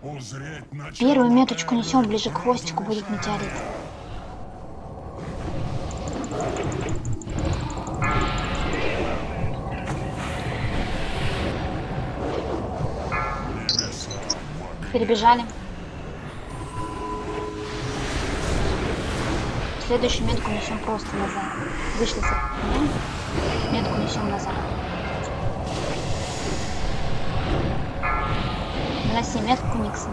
Первую меточку несем ближе к хвостику, будет метеорит. Перебежали. Следующую метку несем просто назад. Вышли с метку несем назад. Наноси метку Никсон.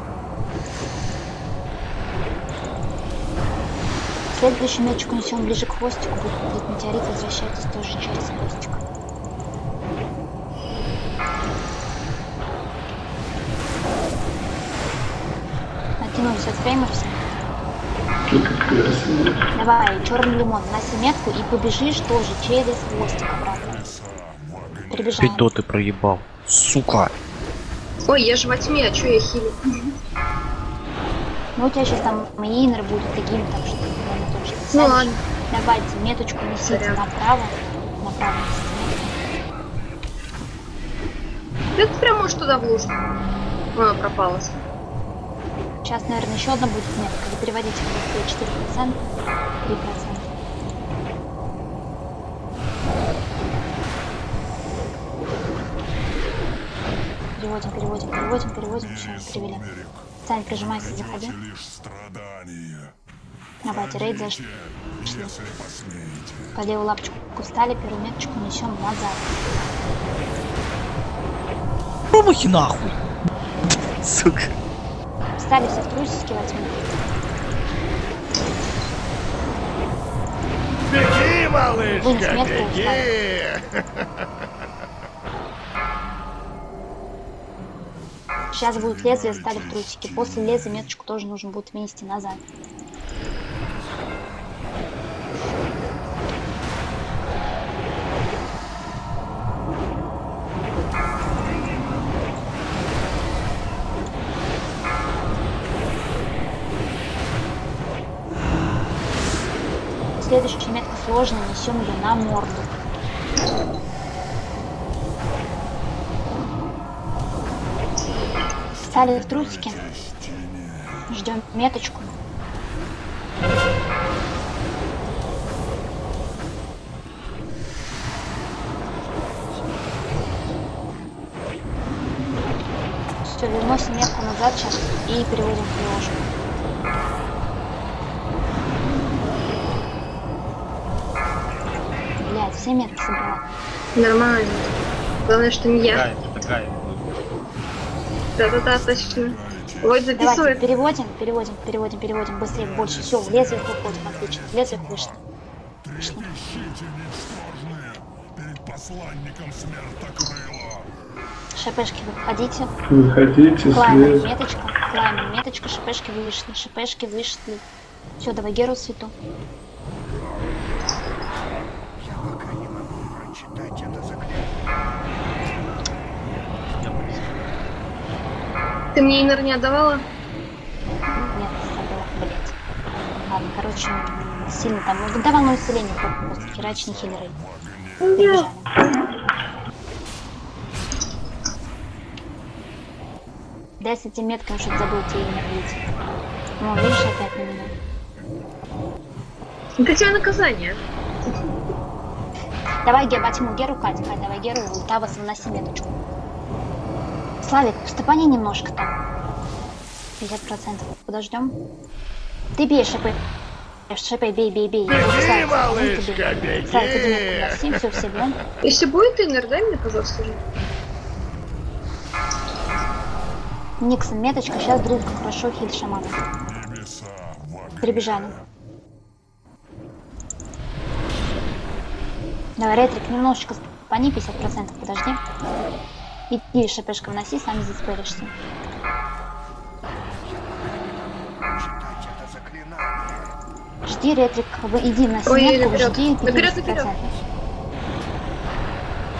Следующую меточку несем ближе к хвостику, будет, метеорит, возвращайтесь тоже через хвостик. Фреймов все. Давай, черный лимон, наноси метку и побежишь тоже через хвостик обратно. Перебежаем. Ты проебал. Сука. Ой, я же во тьме, а чё я хилю? Ну у тебя сейчас там инер будет таким, так что наверное, тоже. Ну ладно. Давайте меточку несите направо. Направо. Да ты прям можешь туда в лужу. Она пропала. Сейчас, наверное, еще одна будет метка. Вы переводите быстрее 4%, 3%. Переводим, переводим, переводим, переводим. Все, перевели. Сань, прижимайся, заходи. Давайте, рейд заш... Если посмеете. По левую лапочку встали, первую меточку несем назад. Промахи нахуй. Сука. Встали все в трусики возьми. Беги, Вынес малышка, метку, беги! Сейчас будет лезвие, стали в трусики. После лезвия меточку тоже нужно будет вынести назад. Следующая метка сложная, несем ее на морду. В трусики. Ждем меточку. Все, верносим метку назад сейчас и переводим в приложку. Блять, все метки собрала. Нормально. Главное, что не я. Гайд, это гайд. Да-да-да, точно. Ой, Давайте, записывает. переводим, переводим, переводим, переводим, быстрее, больше. Все, в лезвие выходим, отлично. В лезвие вышли. Трепещите, ничтожные, перед посланником смертокрыла. ШПшки выходите. Выходите Клаймер, меточка, клаймер, меточка, шипешки вышли, шипешки вышли. Все, давай Геру свету. Ты мне инер не отдавала? Нет, забыла, блять. Ладно, короче, сильно там. Ну, давай волну исцеления, просто херачни хиллеры. Побежали. Дай с этим метками, чтобы забыл тебе имя видеть. Ну, видишь, опять на меня. Это тебе наказание. Давай, Ге, возьму Геру, Катя, Катя, давай Геру, Тавас, выноси меточку. Славик, стопани немножко там. 50% подождем. Ты бей шипы. Шипы, бей, бей, бей. Беги, малышка, ты беги. Славик, иди метку носи, все, все бьем. Если будет инер, дай мне, пожалуйста. Никсон, меточка, сейчас друг хорошо шамана. В огне. Прибежали. Давай, ретрик, немножечко спани, 50%, подожди. Иди шипешка вноси, сами заспоришься. Жди, ретрик, вы иди на Ой, метку, наперёд. жди Наперёд, 50%. наперёд.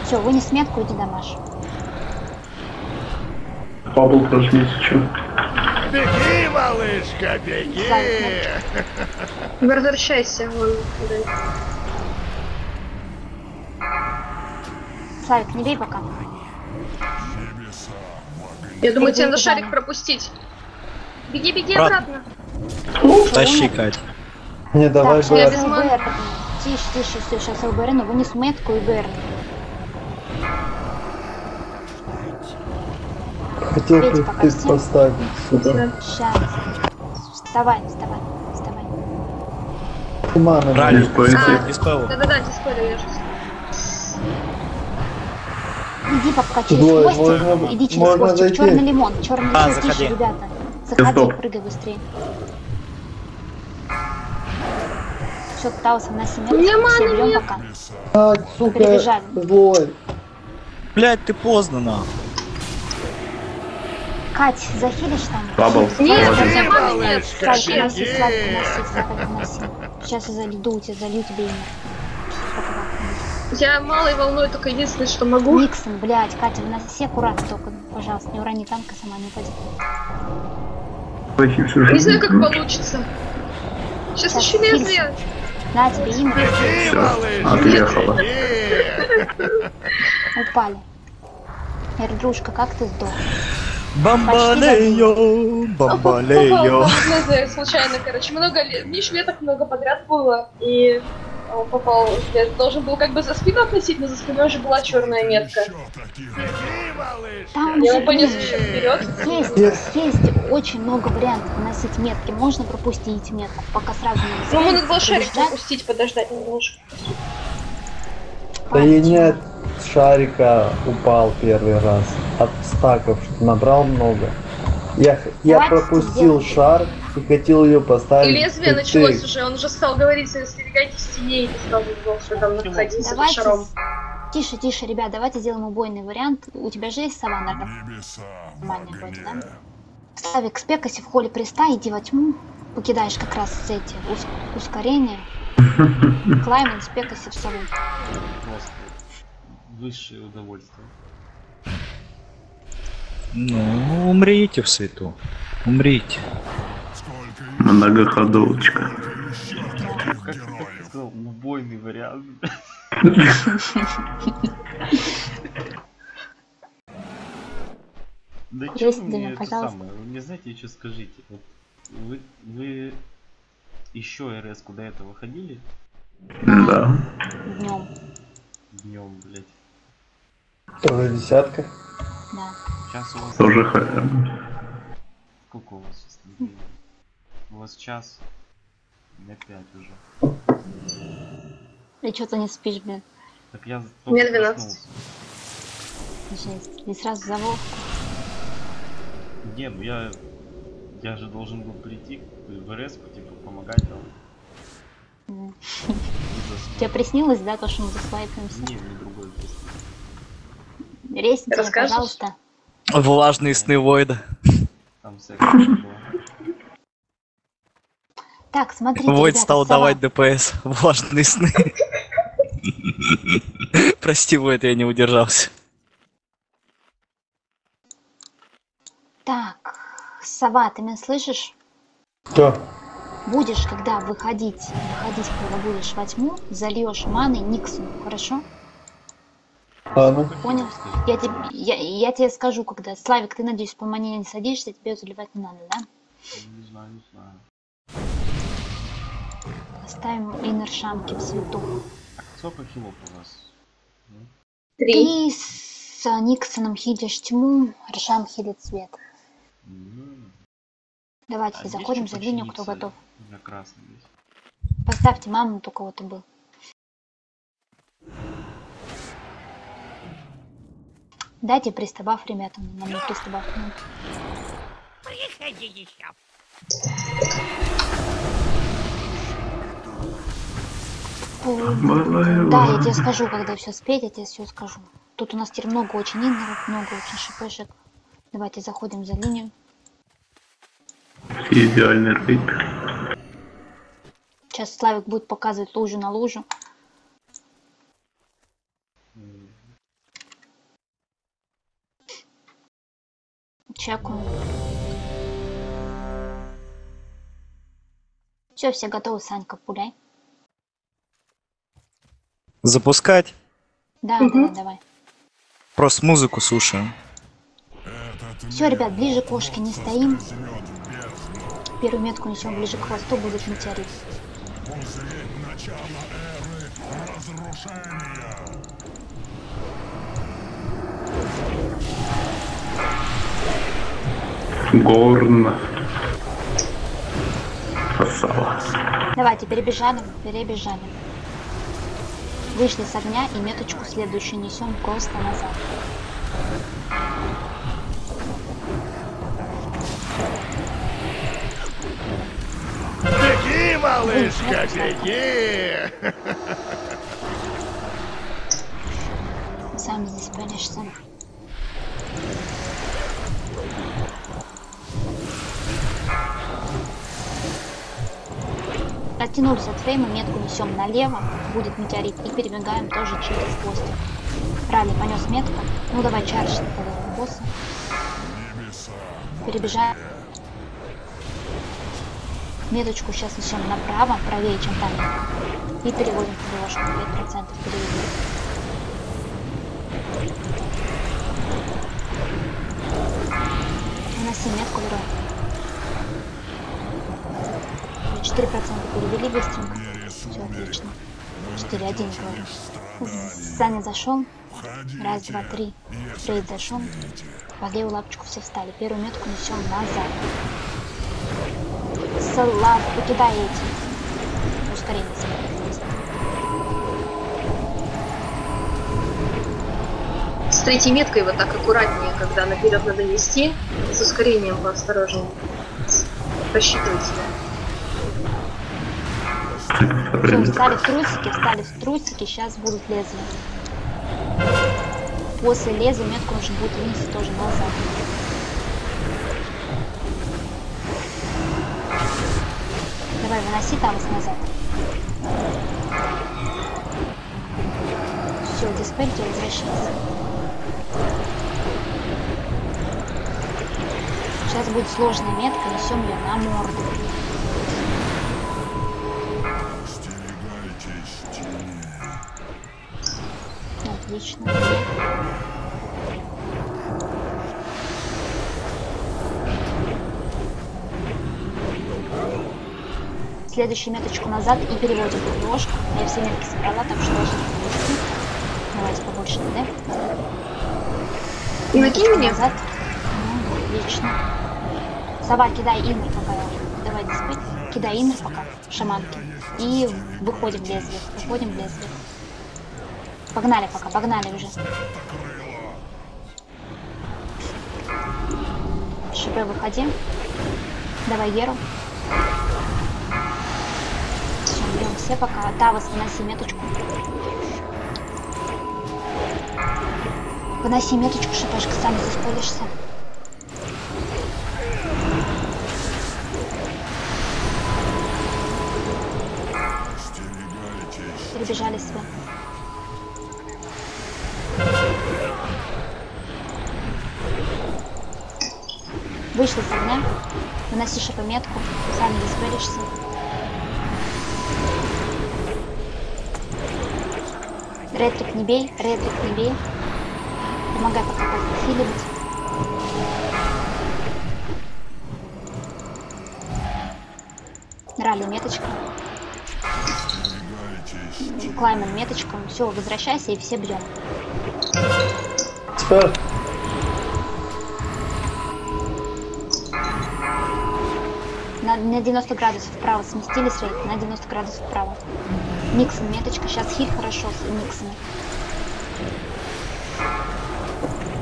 Все, вынес метку, иди домаш. Бабл прожмите, чё? Беги, малышка, беги! Возвращайся. Вон. Славик, не бей пока. Я думаю, тебе надо шарик пропустить. Беги, беги Брат. обратно. Тащи, Кать. Не, давай так, сейчас без БР. ман- ЛБР. Тише, тише, все, сейчас ЛБР, но вынес метку и БР. Хотел бы ты поставить сюда. Сейчас. Вставай, вставай, вставай. Тумана Ралли. А. Да-да-да, дисплей я сейчас. Иди пока через Двое, хвостик. можно- Иди через можно хвостик. зайти? Черный лимон. Черный А, лимон. Тише, заходи. ребята. Заходи, стоп. прыгай быстрее. Все, пытался на маны Все, берем пока. А, сука, Перебежали. злой. Блять, ты поздно, на. Кать, захилишь там? Бабл. Нет, у меня маны нет. носи, носи, носи. Сейчас я зальду, тебя залью тебе имя. Я малой волной только единственное, что могу. Никсон, блядь, Катя, выноси аккуратно только, пожалуйста, не урони танка, сама не упади. Не знаю, как получится. Сейчас Сейчас еще хильс. лезвие. На тебе имя, Беги, малышка, отъехала. упали. Эрдрушка, как ты сдох? Бомбалею, бомбалею. случайно, короче. Много ле- Видишь, веток много подряд было, и он попал. Я должен был как бы за спину относить, но за спиной уже была черная метка. Там Я же, его понес блин, еще вперед. есть, есть очень много вариантов носить метки. Можно пропустить метку, пока сразу не Ну, ему надо было шарик подождать. пропустить, подождать немножко. Да и нет, шарика упал первый раз. От стаков набрал много. Я, я пропустил сделаем. шар и хотел ее И поставить. лезвие тут началось ты. уже, он уже стал говорить, остерегайтесь теней, и сразу знал, что там находился под Давайте, шаром. тише, тише, ребят, давайте сделаем убойный вариант. У тебя же есть сова, наверное? Да? Славик, спекайся в холле приста, иди во тьму. Покидаешь как раз эти ус- ускорения. Клаймен, спекайся в сову. Просто высшее удовольствие. Ну, умрите в свету. Умрите. Многоходовочка. еще Как ты сказал, убойный вариант. Да вы время, мне это самое, вы мне знаете, что скажите? Вот вы, вы еще РС до этого ходили Да. Днем, днем, блять. Тоже десятка. Да. Сейчас у вас Тоже сколько у вас сейчас времени? У вас час на пять уже. Ты не спишь, блин? Так я Мне только 12. проснулся. Жесть. И сразу зову. Не, ну я я же должен был прийти в РС, типа помогать там. Тебе приснилось, да, то, что мы заслайкаемся? Не, мне другой просто. Ресните, Расскажешь? пожалуйста. Влажные сны Войда. Так, смотрите, Войд стал сова. давать ДПС. Влажные сны. Прости, Войд, я не удержался. Так, сова, ты меня слышишь? Что? Будешь, когда выходить, выходить, когда будешь во тьму, зальешь маны Никсону, хорошо? А ну. Понял? Я тебе, я, я тебе скажу, когда. Славик, ты, надеюсь, по мане не садишься, тебе заливать не надо, да? Не знаю, не знаю. Ставим иннер шамки в свету. Сколько хилов у вас? Три. Ты с а, Никсоном хилишь тьму, Ршам хилит свет. Давайте а заходим за линию, кто готов. Меня красный есть. Поставьте маму, у кого ты был. Дайте пристабав ребятам, нам не пристабав. ну. О, Да, я тебе скажу, когда все спеть, я тебе все скажу. Тут у нас теперь много очень иннеров, много очень шипешек. Давайте заходим за линию. Идеальный рейд. Сейчас Славик будет показывать лужу на лужу. Чекаем. Все, все готовы, Санька, пуляй. Запускать? Да, Мгм. давай, давай. Просто музыку слушаем. Все, ребят, ближе к кошке не стоим. Первую метку несем ближе к хвосту, будет метеорит. Разрушения. Горн. Красава. Давайте, перебежали, перебежали. Вышли с огня и меточку следующую несем просто назад. Беги, малышка, беги! Сам здесь спалишься. Оттянулся от фрейма, метку несем налево, будет метеорит, и перебегаем тоже через хвостик. Ралли понес метку. Ну давай чарж этого босса. Перебежаем. Меточку сейчас несем направо, правее, чем там. И переводим в ложку 5% перевели. Уноси метку, герой. 4% перевели быстренько. Все отлично. 4-1 говорю. Саня зашел. Раз, два, три. Фрейд зашел. По левую лапочку все встали. Первую метку несем назад. Салат, покидай эти. Ускорение. С третьей меткой вот так аккуратнее, когда наперед надо нести, с ускорением поосторожнее. Рассчитывай себя. Все, встали в трусики, встали в трусики, сейчас будут лезвия. После лезвия метку нужно будет вынести тоже назад. Давай, выноси там назад. Все, диспельте, возвращайся. Сейчас будет сложная метка, несем ее на морду. Отлично. Следующую меточку назад и переводим в ложку. Я все метки собрала, так что должны перевести. Давайте побольше ДД. И накинь меня. Назад. Ну, отлично. Сова, кидай инер пока. Давай диспеть. Кидай инер пока. Шаманки. И выходим в лезвие. Выходим в лезвие. Погнали пока, погнали уже. ШП выходим. Давай Геру. Все, берем все пока. Тавос, выноси меточку. Выноси меточку, шипашка, сам заспоришься. Остерегайтесь. Перебежали Вышли с огня. Выноси шипометку. Сами диспелишься. Ретрик не бей, ретрик не бей. Помогай пока подхиливать. Ралли меточка. Клайман меточка. Все, возвращайся и все бьем. Теперь На, на 90 градусов вправо сместились рейд, на 90 градусов вправо. Никсон меточка, сейчас хит хорошо с Никсами.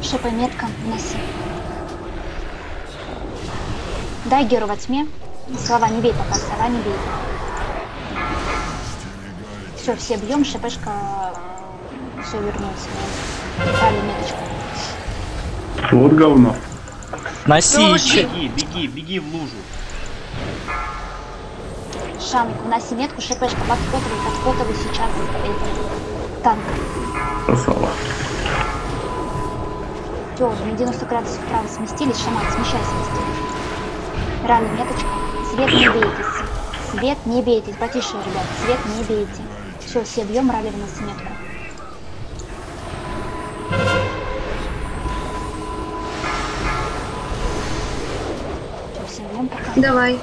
Шипа метка, носи. Дай Геру во тьме. Слова не бей пока, слова не бей. Все, все бьем, шипешка все вернулся. Дали меточку. Вот говно. Носи, Беги, беги, беги в лужу. Шамик, уноси метку, шипешка, подфотовый, подфотовый сейчас этот танк. Красава. Все, на 90 градусов вправо сместились, шаман, смещайся быстрее. Рано меточка. Свет не бейтесь. Свет не бейтесь. Потише, ребят. Свет не бейте. Все, все бьем, ралли в нас метку. Пока. Давай.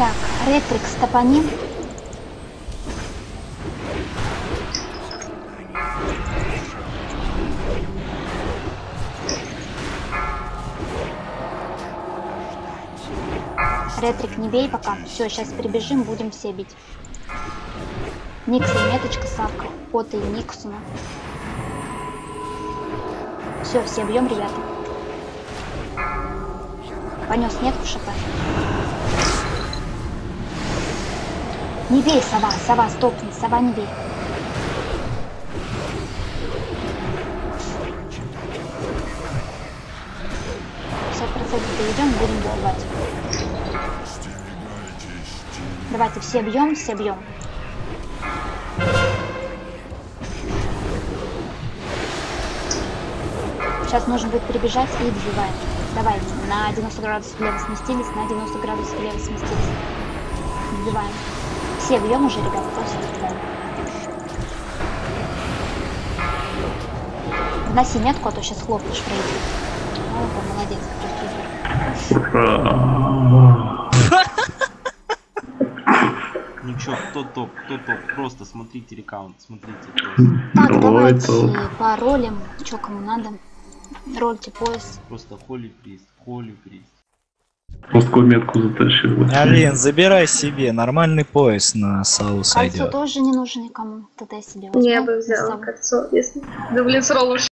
Так, Ретрикс топоним. Ретрик, не бей пока. Все, сейчас прибежим, будем все бить. Никсон, меточка, Савка. Кота и Никсона. Все, все бьем, ребята. Понес метку ШП. Не бей, сова, сова, стопни, сова не бей. Пятьдесят процентов доведем, будем добивать. Давайте все бьем, все бьем. Сейчас нужно будет прибежать и добиваем. Давай, на 90 градусов влево сместились, на 90 градусов влево сместились. Добиваем. Все бьем уже, ребята, просто. Вноси метку, а то сейчас хлопнешь в рейде. О, молодец! Ну чё, кто топ, кто топ, просто смотрите рекаунт, смотрите просто. Так, Давай, давайте топ. по ролям, что кому надо. Рольте пояс. Просто холи прист, холи прист. Пустую метку затащил. Алин, забирай себе, нормальный пояс на Сау Кольцо сойдет. тоже не нужно никому. Тогда я себе возьму. Я бы взяла кольцо, если... Да блин, с роллом